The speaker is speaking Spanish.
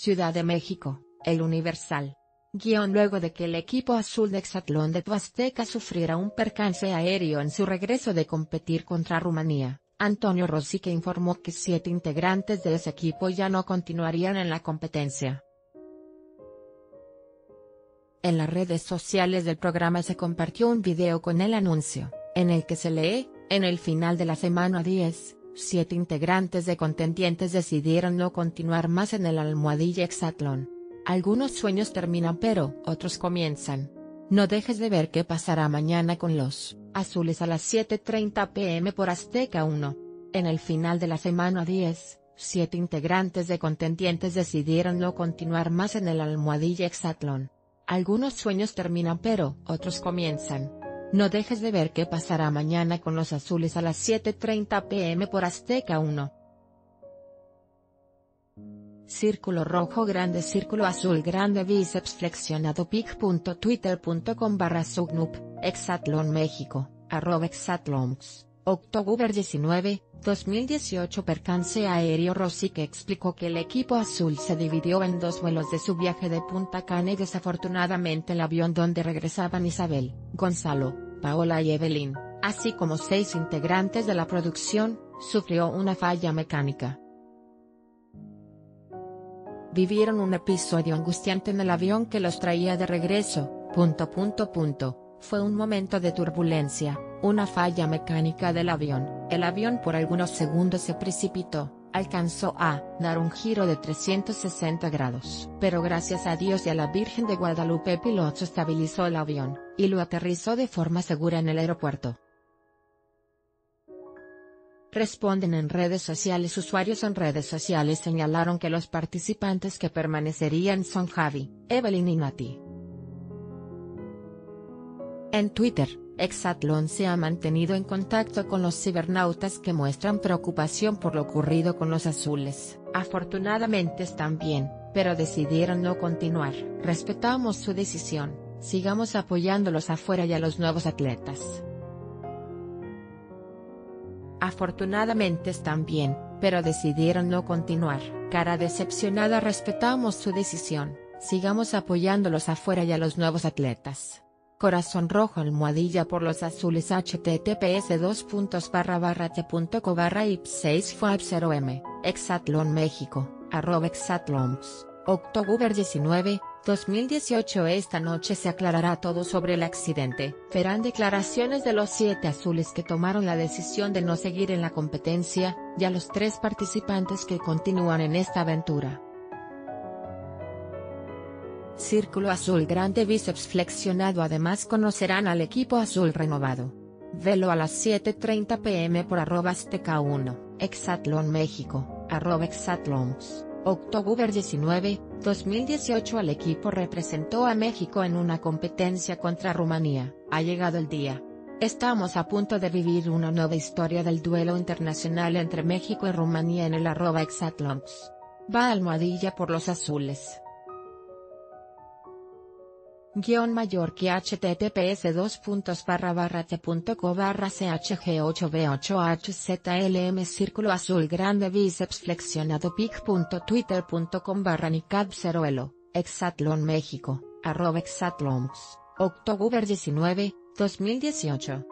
Ciudad de México, El Universal. Guión luego de que el equipo azul de Exatlón de Tuasteca sufriera un percance aéreo en su regreso de competir contra Rumanía, Antonio Rossi que informó que siete integrantes de ese equipo ya no continuarían en la competencia. En las redes sociales del programa se compartió un video con el anuncio, en el que se lee, en el final de la semana 10, siete integrantes de contendientes decidieron no continuar más en el Almohadilla Exatlón. Algunos sueños terminan pero otros comienzan. No dejes de ver qué pasará mañana con los azules a las 7.30 pm por Azteca 1. En el final de la semana 10, siete integrantes de contendientes decidieron no continuar más en el Almohadilla Exatlón. Algunos sueños terminan pero otros comienzan. No dejes de ver qué pasará mañana con los azules a las 7.30 pm por Azteca 1. Círculo rojo grande Círculo azul grande Bíceps flexionado pic.twitter.com barra subnup, Exatlón México, arroba Exatlons, October 19, 2018 Percance aéreo Rossi que explicó que el equipo azul se dividió en dos vuelos de su viaje de Punta Cana y desafortunadamente el avión donde regresaban Isabel, Gonzalo, Paola y Evelyn, así como seis integrantes de la producción, sufrió una falla mecánica. Vivieron un episodio angustiante en el avión que los traía de regreso, punto punto punto, fue un momento de turbulencia, una falla mecánica del avión, el avión por algunos segundos se precipitó, alcanzó a dar un giro de 360 grados. Pero gracias a Dios y a la Virgen de Guadalupe piloto estabilizó el avión, y lo aterrizó de forma segura en el aeropuerto. Responden en redes sociales Usuarios en redes sociales señalaron que los participantes que permanecerían son Javi, Evelyn y Nati. En Twitter, Exatlón se ha mantenido en contacto con los cibernautas que muestran preocupación por lo ocurrido con los azules. Afortunadamente están bien, pero decidieron no continuar. Respetamos su decisión, sigamos apoyándolos afuera y a los nuevos atletas. Afortunadamente están bien, pero decidieron no continuar. Cara decepcionada respetamos su decisión, sigamos apoyándolos afuera y a los nuevos atletas. Corazón rojo almohadilla por los azules https 2 barra barra t.co barra ip 650m, Exatlón México, arroba Exatlons, October 19, 2018 Esta noche se aclarará todo sobre el accidente. Verán declaraciones de los siete azules que tomaron la decisión de no seguir en la competencia, y a los tres participantes que continúan en esta aventura. Círculo azul grande bíceps flexionado Además conocerán al equipo azul renovado. Velo a las 7.30 pm por arroba 1, Exatlón México, arroba Exatlons. October 19, 2018 al equipo representó a México en una competencia contra Rumanía, ha llegado el día. Estamos a punto de vivir una nueva historia del duelo internacional entre México y Rumanía en el arroba exatlons. Va almohadilla por los azules guion mayor que https 2 puntos barra barra t.co barra chg8b8hzlm círculo azul grande bíceps flexionado pic.twitter.com barra nicab ceruelo, exatlon méxico, arroba exatlons, octubre 19, 2018.